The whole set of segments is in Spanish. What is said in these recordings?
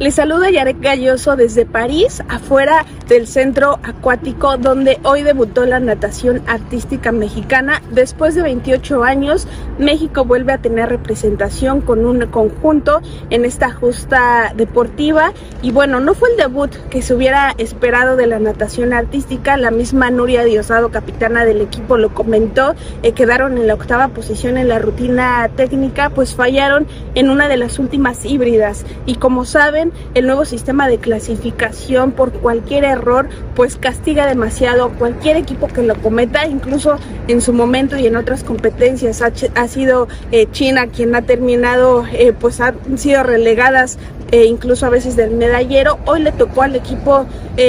Les saluda Yarek Galloso desde París, afuera del centro acuático donde hoy debutó la natación artística mexicana. Después de 28 años, México vuelve a tener representación con un conjunto en esta justa deportiva. Y bueno, no fue el debut que se hubiera esperado de la natación artística. La misma Nuria Diosado, capitana del equipo, lo comentó. Eh, quedaron en la octava posición en la rutina técnica, pues fallaron en una de las últimas híbridas. Y como saben, el nuevo sistema de clasificación por cualquier error, pues castiga demasiado a cualquier equipo que lo cometa, incluso en su momento y en otras competencias. Ha, sido eh, China quien ha terminado, eh, pues han sido relegadas eh, incluso a veces del medallero. Hoy le tocó al equipo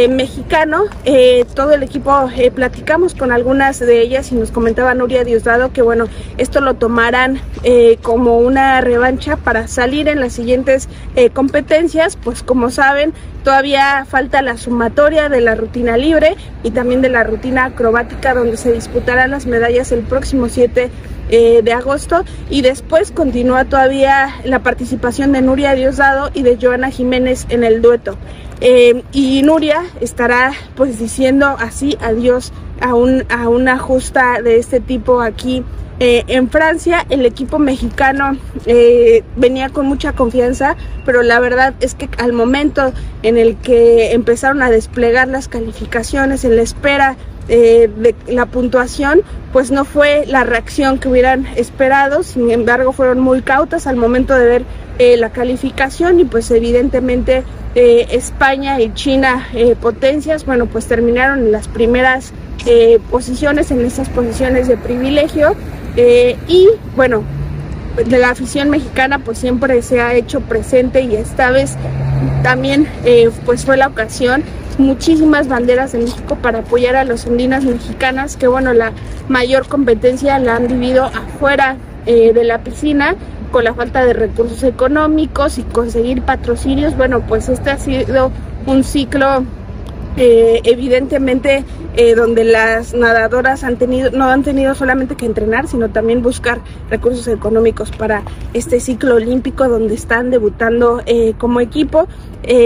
mexicano, todo el equipo platicamos con algunas de ellas y nos comentaba Nuria Diosdado que bueno, esto lo tomarán como una revancha para salir en las siguientes competencias pues como saben, todavía falta la sumatoria de la rutina libre y también de la rutina acrobática donde se disputarán las medallas el próximo 7 eh, de agosto y después continúa todavía la participación de Nuria Diosdado y de Joana Jiménez en el dueto. Eh, y Nuria estará pues diciendo así adiós a, un, a una justa de este tipo aquí eh, en Francia el equipo mexicano venía con mucha confianza, pero la verdad es que al momento en el que empezaron a desplegar las calificaciones, en la espera eh, de la puntuación, pues no fue la reacción que hubieran esperado, sin embargo fueron muy cautas al momento de ver la calificación y pues evidentemente España y China potencias, bueno pues terminaron en las primeras posiciones, en esas posiciones de privilegio. Eh, y bueno, de la afición mexicana pues siempre se ha hecho presente y esta vez también eh, pues fue la ocasión muchísimas banderas de México para apoyar a las ondinas mexicanas que bueno la mayor competencia la han vivido afuera eh, de la piscina con la falta de recursos económicos y conseguir patrocinios. Bueno pues este ha sido un ciclo eh, evidentemente eh, donde las nadadoras han tenido, no han tenido solamente que entrenar, sino también buscar recursos económicos para este ciclo olímpico donde están debutando eh, como equipo.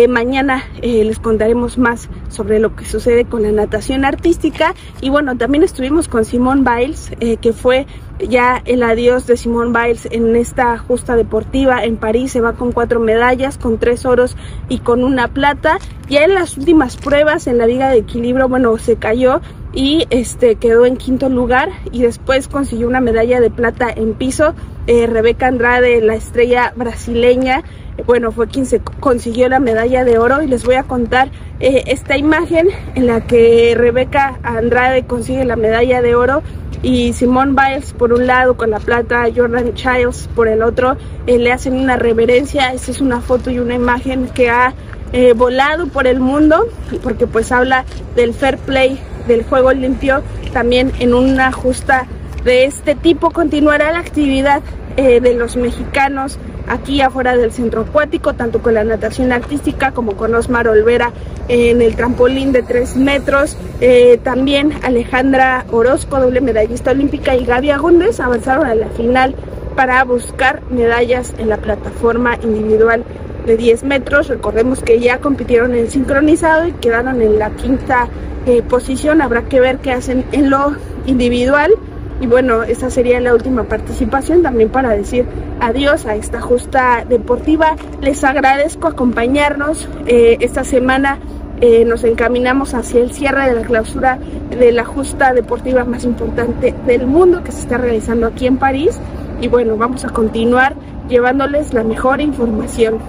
mañana les contaremos más sobre lo que sucede con la natación artística y bueno, también estuvimos con Simón Biles, que fue ya el adiós de Simón Biles en esta justa deportiva en París se va con cuatro medallas, con tres oros y con una plata. Ya en las últimas pruebas en la liga de equilibrio, bueno, se cayó y este quedó en quinto lugar y después consiguió una medalla de plata en piso. Eh, Rebeca Andrade, la estrella brasileña, bueno, fue quien se consiguió la medalla de oro y les voy a contar eh, esta imagen en la que Rebeca Andrade consigue la medalla de oro y Simone Biles por un lado con la plata, Jordan Childs por el otro, eh, le hacen una reverencia, esta es una foto y una imagen que ha eh, volado por el mundo porque pues habla del fair play, del juego limpio, también en una justa de este tipo continuará la actividad eh, de los mexicanos aquí afuera del centro acuático, tanto con la natación artística como con Osmar Olvera en el trampolín de 3 metros. Eh, también Alejandra Orozco, doble medallista olímpica, y Gaby Agúndez avanzaron a la final para buscar medallas en la plataforma individual de 10 metros. Recordemos que ya compitieron en sincronizado y quedaron en la quinta eh, posición. Habrá que ver qué hacen en lo individual. Y bueno, esa sería la última participación también para decir adiós a esta justa deportiva. Les agradezco acompañarnos eh, esta semana. Eh, nos encaminamos hacia el cierre de la clausura de la justa deportiva más importante del mundo que se está realizando aquí en París. Y bueno, vamos a continuar llevándoles la mejor información.